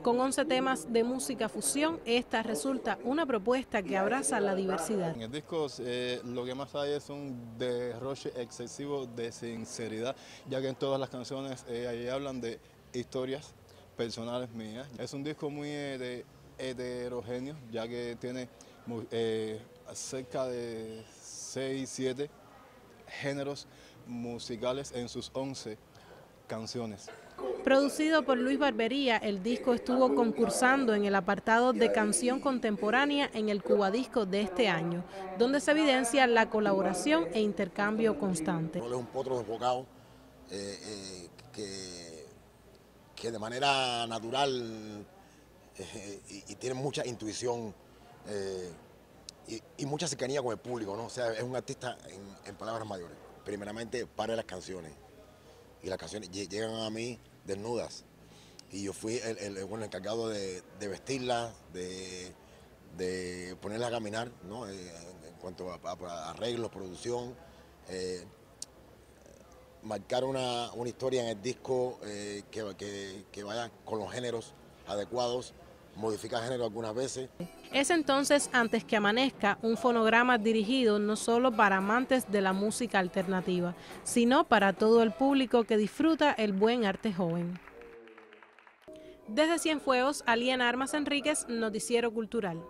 Con 11 temas de música fusión, esta resulta una propuesta que abraza la diversidad. En el disco eh, lo que más hay es un derroche excesivo de sinceridad, ya que en todas las canciones eh, ahí hablan de historias personales mías. Es un disco muy eh, heterogéneo, ya que tiene cerca de 6, 7 géneros musicales en sus 11 canciones. Producido por Luis Barbería, el disco estuvo concursando en el apartado de canción contemporánea en el Cubadisco de este año, donde se evidencia la colaboración e intercambio constante. Es un potro enfocado eh, eh, que, que, de manera natural eh, y, tiene mucha intuición y, mucha cercanía con el público, ¿no? O sea, es un artista en, en palabras mayores. Primeramente, para las canciones y las canciones llegan a mí desnudas. Y yo fui el, bueno, encargado de, vestirlas, de, de, ponerlas a caminar, ¿no? Eh, en cuanto a, arreglos, producción. Eh, marcar una, historia en el disco eh, que, que vaya con los géneros adecuados modificar género algunas veces. Es entonces Antes que amanezca un fonograma dirigido no solo para amantes de la música alternativa, sino para todo el público que disfruta el buen arte joven. Desde Cienfuegos, Aliena Armas Enríquez, Noticiero Cultural.